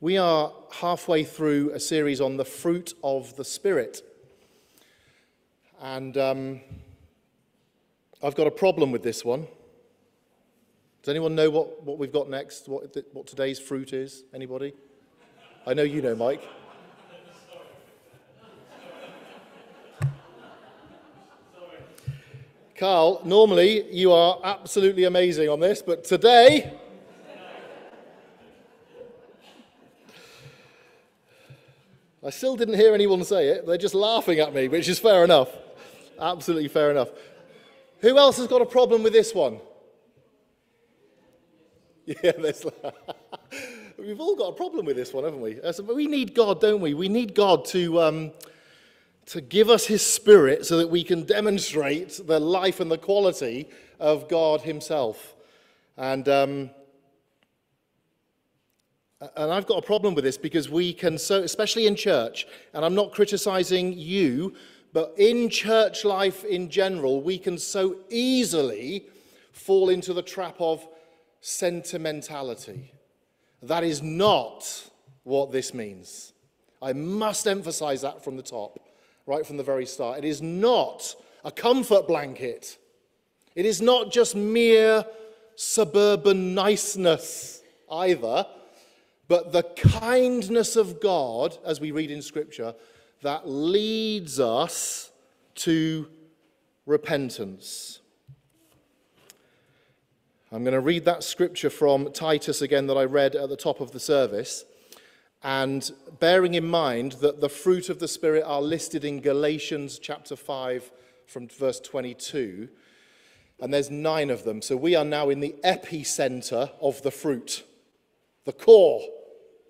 We are halfway through a series on the fruit of the Spirit. And um, I've got a problem with this one. Does anyone know what, what we've got next? What, what today's fruit is? Anybody? I know you know, Mike. Carl, normally you are absolutely amazing on this, but today I still didn't hear anyone say it. They're just laughing at me, which is fair enough. Absolutely fair enough. Who else has got a problem with this one? Yeah, we've all got a problem with this one, haven't we? We need God, don't we? We need God to, um, to give us His Spirit so that we can demonstrate the life and the quality of God Himself. And um, and I've got a problem with this because we can so, especially in church, and I'm not criticizing you, but in church life in general, we can so easily fall into the trap of sentimentality. That is not what this means. I must emphasize that from the top, right from the very start. It is not a comfort blanket, it is not just mere suburban niceness either but the kindness of God, as we read in Scripture, that leads us to repentance. I'm going to read that scripture from Titus again that I read at the top of the service. And bearing in mind that the fruit of the Spirit are listed in Galatians chapter 5 from verse 22, and there's nine of them. So we are now in the epicenter of the fruit, the core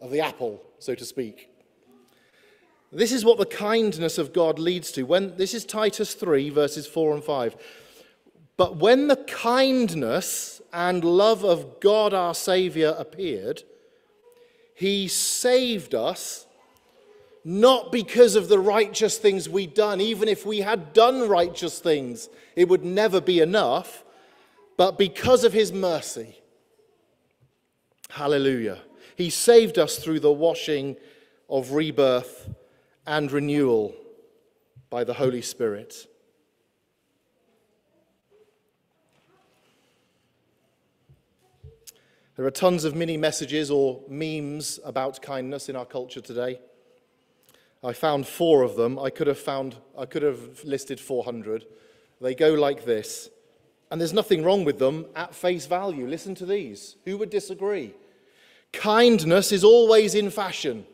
of the apple, so to speak. This is what the kindness of God leads to. When this is Titus 3 verses 4 and 5. But when the kindness and love of God our savior appeared, he saved us not because of the righteous things we'd done. Even if we had done righteous things, it would never be enough, but because of his mercy. Hallelujah. He saved us through the washing of rebirth and renewal by the Holy Spirit. There are tons of mini messages or memes about kindness in our culture today. I found four of them. I could have found I could have listed 400. They go like this. And there's nothing wrong with them at face value. Listen to these. Who would disagree? Kindness is always in fashion.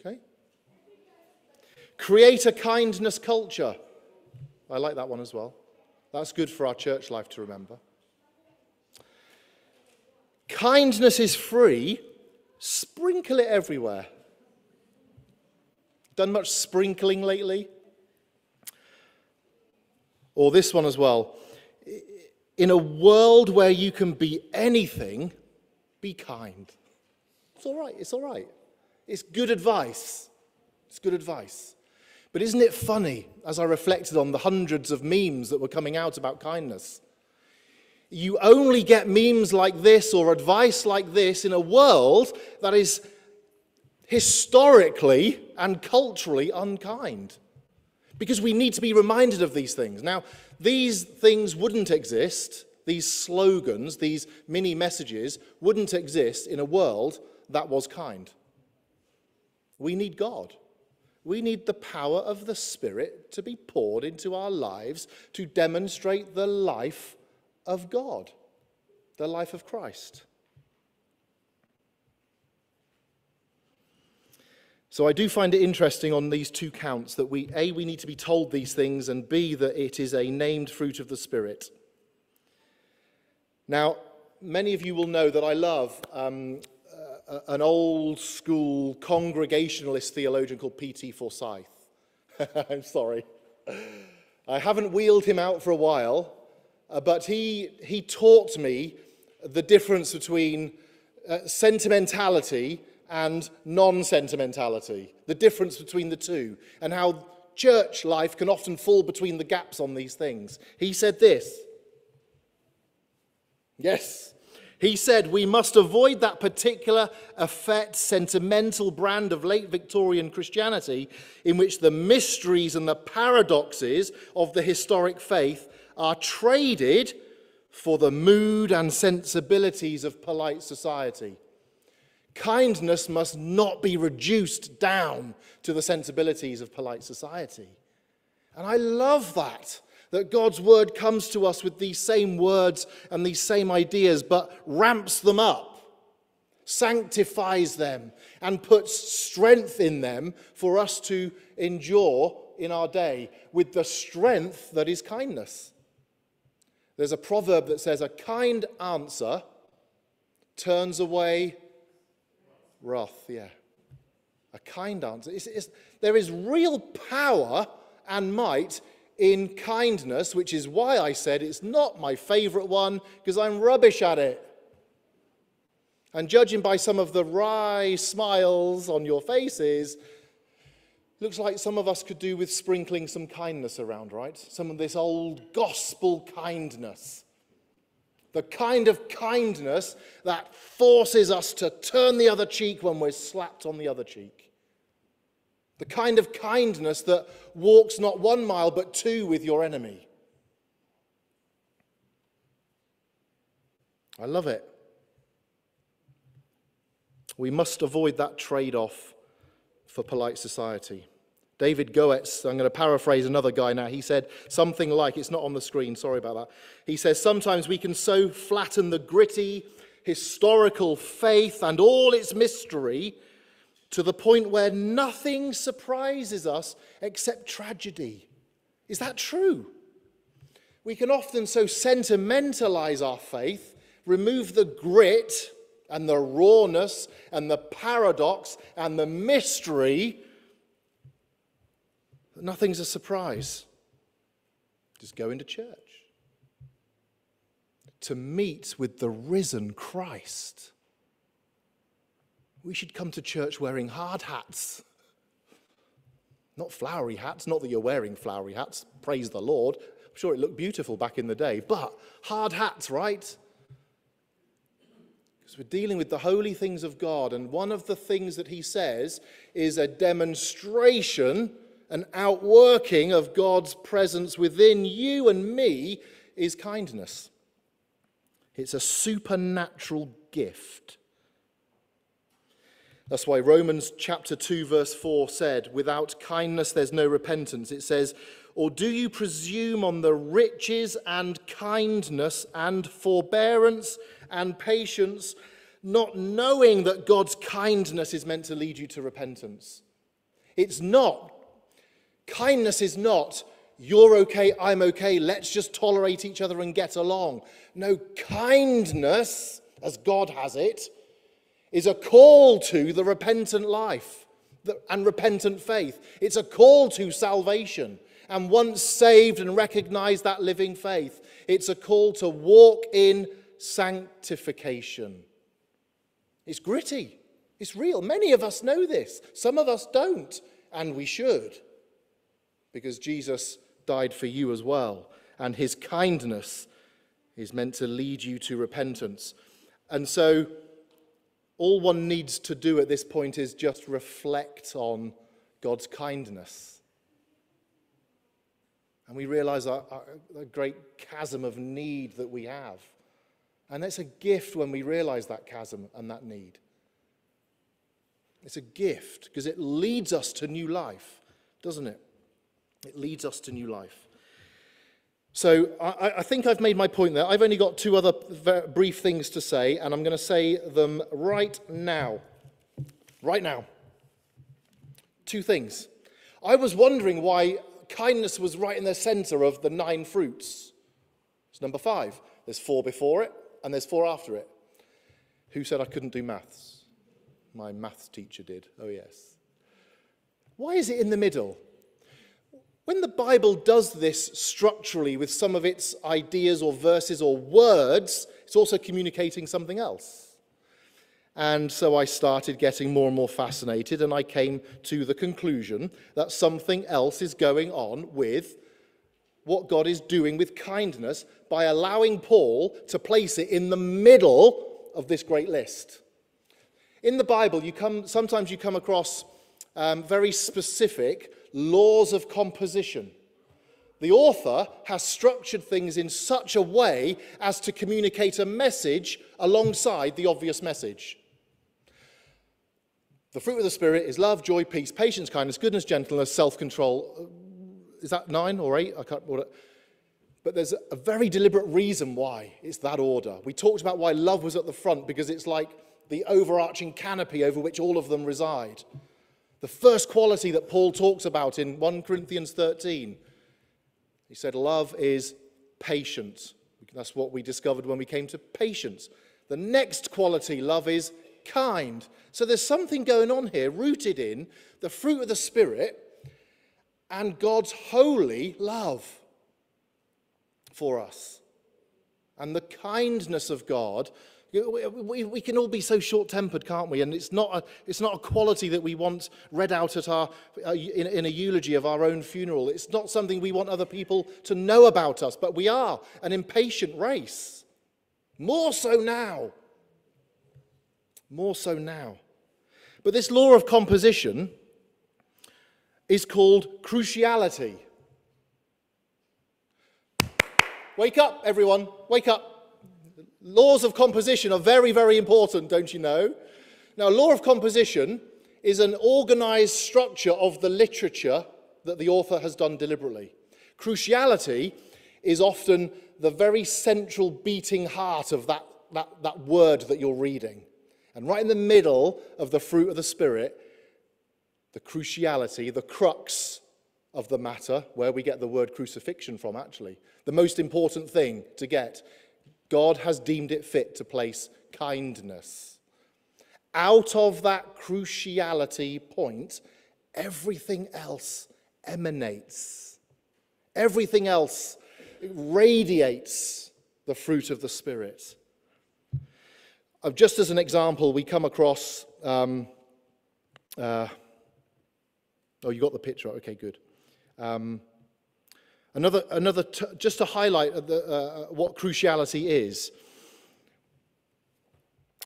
Okay? Create a kindness culture. I like that one as well. That's good for our church life to remember. Kindness is free. Sprinkle it everywhere. Done much sprinkling lately? Or this one as well. In a world where you can be anything, be kind. It's all right, it's all right. It's good advice. It's good advice. But isn't it funny, as I reflected on the hundreds of memes that were coming out about kindness? You only get memes like this or advice like this in a world that is historically and culturally unkind. Because we need to be reminded of these things. Now, these things wouldn't exist these slogans, these mini messages, wouldn't exist in a world that was kind. We need God. We need the power of the Spirit to be poured into our lives to demonstrate the life of God, the life of Christ. So I do find it interesting on these two counts that we, A, we need to be told these things, and B, that it is a named fruit of the Spirit. Now, many of you will know that I love um, uh, an old school congregationalist theologian called P.T. Forsyth. I'm sorry. I haven't wheeled him out for a while, uh, but he, he taught me the difference between uh, sentimentality and non sentimentality, the difference between the two, and how church life can often fall between the gaps on these things. He said this Yes. He said we must avoid that particular effete, sentimental brand of late Victorian Christianity in which the mysteries and the paradoxes of the historic faith are traded for the mood and sensibilities of polite society. Kindness must not be reduced down to the sensibilities of polite society. And I love that, that God's word comes to us with these same words and these same ideas, but ramps them up, sanctifies them, and puts strength in them for us to endure in our day with the strength that is kindness. There's a proverb that says, A kind answer turns away wrath. Yeah. A kind answer. It's, it's, there is real power and might in kindness, which is why I said it's not my favorite one because I'm rubbish at it. And judging by some of the wry smiles on your faces, Looks like some of us could do with sprinkling some kindness around, right? Some of this old gospel kindness. The kind of kindness that forces us to turn the other cheek when we're slapped on the other cheek. The kind of kindness that walks not one mile but two with your enemy. I love it. We must avoid that trade off for polite society. David Goetz, I'm going to paraphrase another guy now, he said something like, it's not on the screen, sorry about that. He says, Sometimes we can so flatten the gritty, historical faith and all its mystery to the point where nothing surprises us except tragedy. Is that true? We can often so sentimentalize our faith, remove the grit and the rawness and the paradox and the mystery. Nothing's a surprise. Just go into church to meet with the risen Christ. We should come to church wearing hard hats. Not flowery hats, not that you're wearing flowery hats, praise the Lord. I'm sure it looked beautiful back in the day, but hard hats, right? Because we're dealing with the holy things of God, and one of the things that he says is a demonstration, an outworking of God's presence within you and me is kindness. It's a supernatural gift. That's why Romans chapter 2, verse 4 said, Without kindness there's no repentance. It says, Or do you presume on the riches and kindness and forbearance and patience, not knowing that God's kindness is meant to lead you to repentance? It's not. Kindness is not, you're okay, I'm okay, let's just tolerate each other and get along. No, kindness, as God has it, is a call to the repentant life and repentant faith. It's a call to salvation. And once saved and recognized that living faith, it's a call to walk in sanctification. It's gritty, it's real. Many of us know this, some of us don't, and we should, because Jesus died for you as well, and his kindness is meant to lead you to repentance. And so, all one needs to do at this point is just reflect on God's kindness. And we realize a great chasm of need that we have. And it's a gift when we realize that chasm and that need. It's a gift because it leads us to new life, doesn't it? It leads us to new life. So I, I, think I've made my point there. I've only got two other brief things to say, and I'm going to say them right now. Right now. Two things. I was wondering why kindness was right in the center of the nine fruits. It's number five. There's four before it, and there's four after it. Who said I couldn't do maths? My maths teacher did. Oh, yes. Why is it in the middle? When the Bible does this structurally with some of its ideas or verses or words, it's also communicating something else. And so I started getting more and more fascinated, and I came to the conclusion that something else is going on with what God is doing with kindness by allowing Paul to place it in the middle of this great list. In the Bible, you come, sometimes you come across um, very specific laws of composition. The author has structured things in such a way as to communicate a message alongside the obvious message. The fruit of the Spirit is love, joy, peace, patience, kindness, goodness, gentleness, self control. Is that nine or eight? I can't remember. But there's a very deliberate reason why it's that order. We talked about why love was at the front because it's like the overarching canopy over which all of them reside. The first quality that Paul talks about in 1 Corinthians 13, he said, Love is patient. That's what we discovered when we came to patience. The next quality, love, is kind. So there's something going on here rooted in the fruit of the Spirit and God's holy love for us. And the kindness of God. We, we can all be so short tempered, can't we? And it's not, a, it's not a quality that we want read out at our, uh, in, in a eulogy of our own funeral. It's not something we want other people to know about us, but we are an impatient race. More so now more so now. But this law of composition is called cruciality. Wake up, everyone, wake up. Laws of composition are very, very important, don't you know? Now, law of composition is an organized structure of the literature that the author has done deliberately. Cruciality is often the very central beating heart of that, that, that word that you're reading. And right in the middle of the fruit of the Spirit, the cruciality, the crux of the matter, where we get the word crucifixion from, actually, the most important thing to get, God has deemed it fit to place kindness. Out of that cruciality point, everything else emanates. Everything else radiates the fruit of the Spirit just as an example, we come across. Um, uh, oh, you got the picture. Okay, good. Um, another, another just to highlight the, uh, what cruciality is,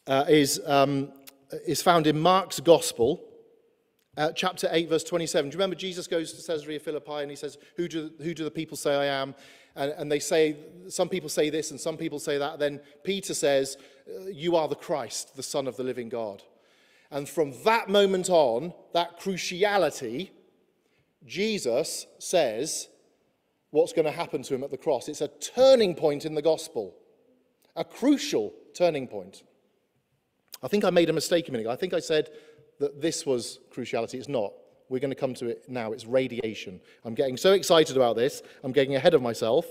uh, is, um, is found in Mark's Gospel, uh, chapter 8, verse 27. Do you remember Jesus goes to Caesarea Philippi and he says, Who do, who do the people say I am? And, and they say, Some people say this and some people say that. Then Peter says, You are the Christ, the Son of the living God. And from that moment on, that cruciality, Jesus says what's going to happen to him at the cross. It's a turning point in the gospel, a crucial turning point. I think I made a mistake a minute ago. I think I said that this was cruciality. It's not. We're going to come to it now. It's radiation. I'm getting so excited about this, I'm getting ahead of myself.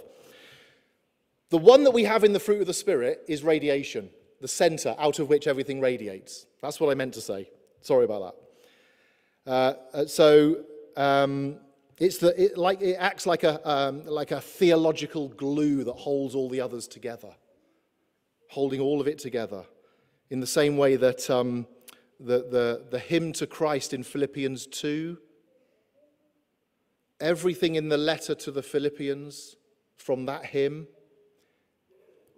The one that we have in the fruit of the Spirit is radiation, the center out of which everything radiates. That's what I meant to say. Sorry about that. Uh, uh so um, it's the, it, like, it acts like a, um, like a theological glue that holds all the others together, holding all of it together. In the same way that um, the, the, the hymn to Christ in Philippians 2. Everything in the letter to the Philippians from that hymn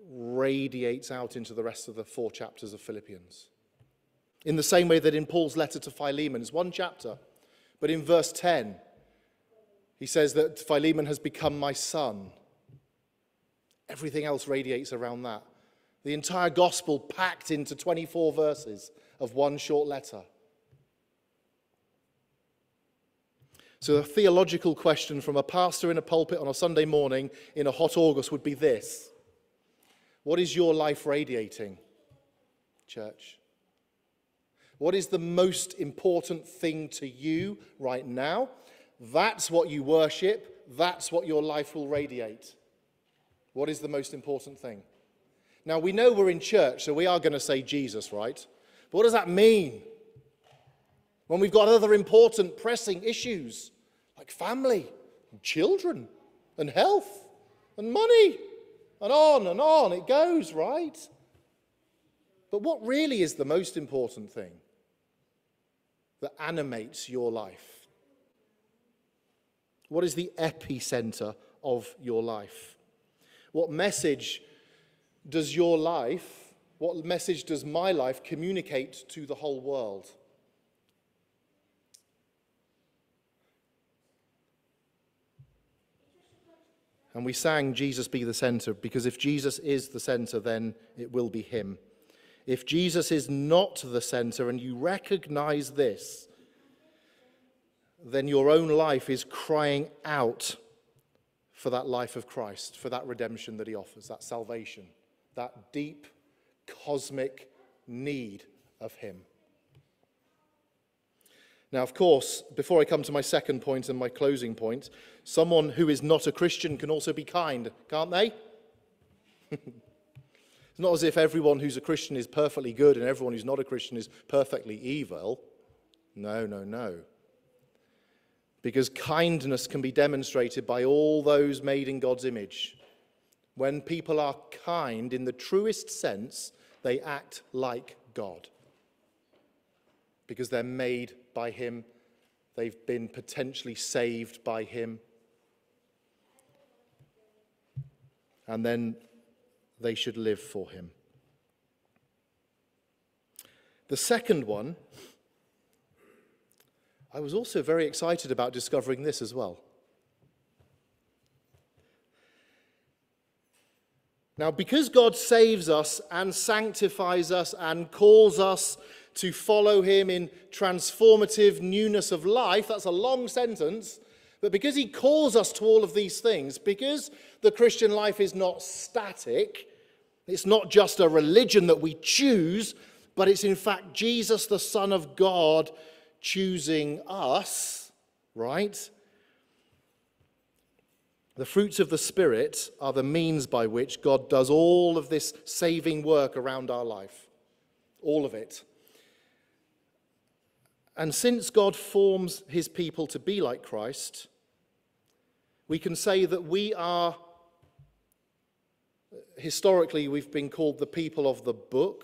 radiates out into the rest of the four chapters of Philippians. In the same way that in Paul's letter to Philemon, it's one chapter, but in verse 10, he says that Philemon has become my son. Everything else radiates around that. The entire gospel packed into 24 verses of one short letter. So, a theological question from a pastor in a pulpit on a Sunday morning in a hot August would be this What is your life radiating, church? What is the most important thing to you right now? That's what you worship, that's what your life will radiate. What is the most important thing? Now, we know we're in church, so we are going to say Jesus, right? But what does that mean? When we've got other important, pressing issues like family, and children, and health, and money, and on and on it goes, right? But what really is the most important thing that animates your life? What is the epicenter of your life? What message does your life, what message does my life communicate to the whole world? And we sang Jesus be the center because if Jesus is the center, then it will be him. If Jesus is not the center and you recognize this, then your own life is crying out for that life of Christ, for that redemption that he offers, that salvation, that deep cosmic need of him. Now, of course, before I come to my second point and my closing point, someone who is not a Christian can also be kind, can't they? it's not as if everyone who's a Christian is perfectly good and everyone who's not a Christian is perfectly evil. No, no, no. Because kindness can be demonstrated by all those made in God's image. When people are kind in the truest sense, they act like God. Because they're made by Him, they've been potentially saved by Him. And then they should live for Him. The second one, I was also very excited about discovering this as well. Now, because God saves us and sanctifies us and calls us to follow him in transformative newness of life. That's a long sentence. But because he calls us to all of these things, because the Christian life is not static, it's not just a religion that we choose, but it's in fact Jesus, the Son of God, choosing us, right? The fruits of the Spirit are the means by which God does all of this saving work around our life. All of it. And since God forms his people to be like Christ, we can say that we are, historically, we've been called the people of the book,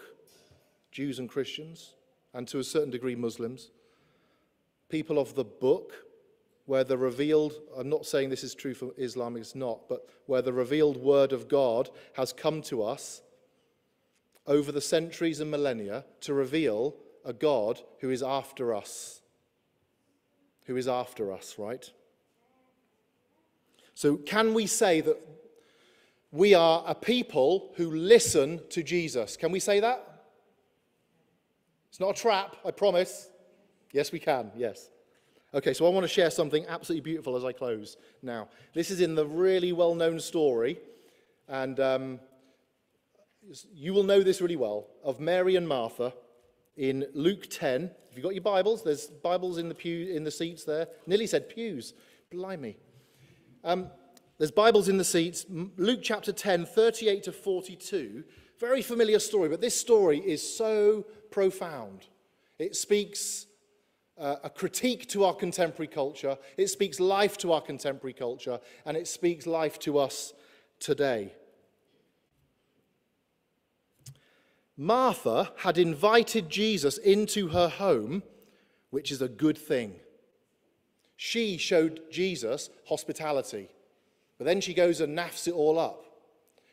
Jews and Christians, and to a certain degree, Muslims. People of the book, where the revealed, I'm not saying this is true for Islam, it's not, but where the revealed word of God has come to us over the centuries and millennia to reveal a God who is after us. Who is after us, right? So, can we say that we are a people who listen to Jesus? Can we say that? It's not a trap, I promise. Yes, we can, yes. Okay, so I want to share something absolutely beautiful as I close now. This is in the really well known story, and um, you will know this really well, of Mary and Martha in Luke 10. Have you've got your Bibles? There's Bibles in the pew in the seats there. Nearly said pews. Blimey. Um, there's Bibles in the seats. Luke chapter 10, 38 to 42. Very familiar story, but this story is so profound. It speaks uh, a critique to our contemporary culture, it speaks life to our contemporary culture, and it speaks life to us today. Martha had invited Jesus into her home, which is a good thing. She showed Jesus hospitality. But then she goes and naffs it all up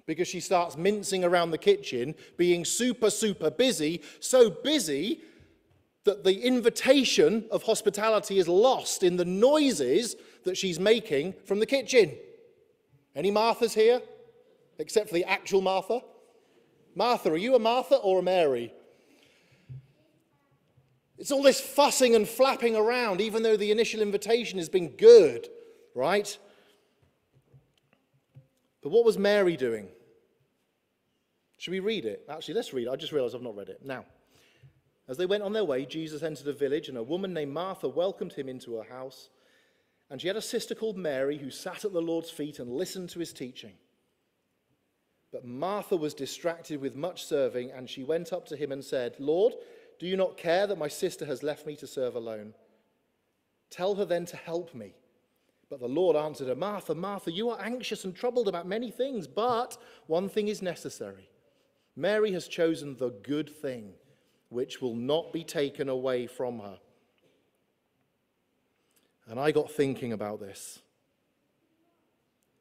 because she starts mincing around the kitchen, being super, super busy, so busy that the invitation of hospitality is lost in the noises that she's making from the kitchen. Any Marthas here? Except for the actual Martha? Martha, are you a Martha or a Mary? It's all this fussing and flapping around, even though the initial invitation has been good, right? But what was Mary doing? Should we read it? Actually, let's read it. I just realized I've not read it. Now, as they went on their way, Jesus entered a village, and a woman named Martha welcomed him into her house. And she had a sister called Mary who sat at the Lord's feet and listened to his teaching. But Martha was distracted with much serving, and she went up to him and said, Lord, do you not care that my sister has left me to serve alone? Tell her then to help me. But the Lord answered her, Martha, Martha, you are anxious and troubled about many things, but one thing is necessary. Mary has chosen the good thing, which will not be taken away from her. And I got thinking about this.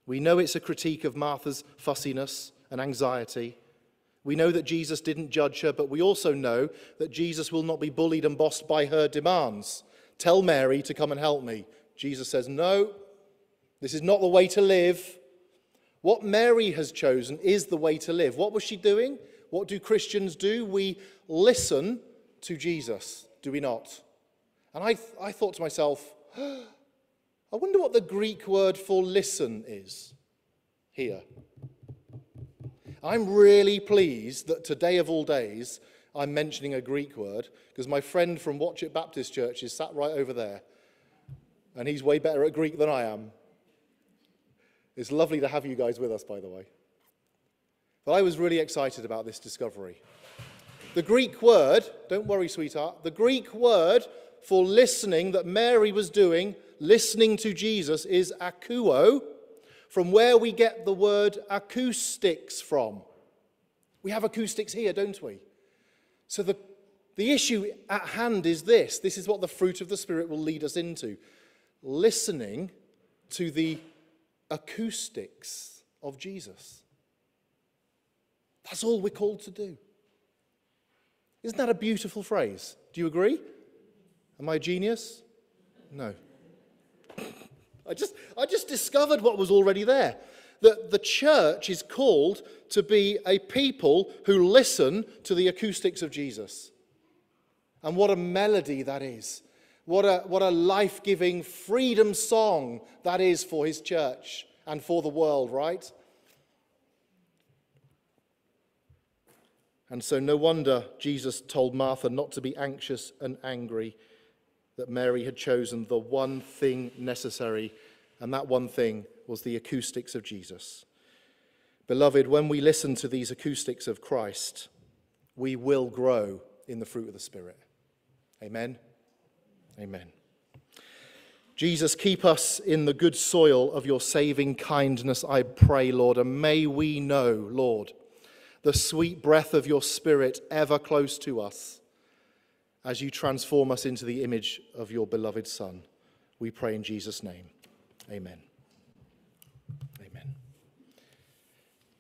We know it's a critique of Martha's fussiness and anxiety. We know that Jesus didn't judge her, but we also know that Jesus will not be bullied and bossed by her demands. Tell Mary to come and help me. Jesus says, No, this is not the way to live. What Mary has chosen is the way to live. What was she doing? What do Christians do? We listen to Jesus, do we not? And I, I thought to myself, I wonder what the Greek word for listen is here. I'm really pleased that today of all days I'm mentioning a Greek word because my friend from Watchet Baptist Church is sat right over there and he's way better at Greek than I am. It's lovely to have you guys with us, by the way. But I was really excited about this discovery. The Greek word, don't worry, sweetheart, the Greek word for listening that Mary was doing, listening to Jesus, is akouo, from where we get the word acoustics from. We have acoustics here, don't we? So the, the issue at hand is this this is what the fruit of the Spirit will lead us into listening to the acoustics of Jesus. That's all we're called to do. Isn't that a beautiful phrase? Do you agree? Am I a genius? No. I just, I just discovered what was already there. That the church is called to be a people who listen to the acoustics of Jesus. And what a melody that is. What a, what a life giving freedom song that is for his church and for the world, right? And so, no wonder Jesus told Martha not to be anxious and angry, that Mary had chosen the one thing necessary, and that one thing was the acoustics of Jesus. Beloved, when we listen to these acoustics of Christ, we will grow in the fruit of the Spirit. Amen. Amen. Jesus, keep us in the good soil of your saving kindness, I pray, Lord, and may we know, Lord the sweet breath of your Spirit ever close to us as you transform us into the image of your beloved Son. We pray in Jesus' name. Amen.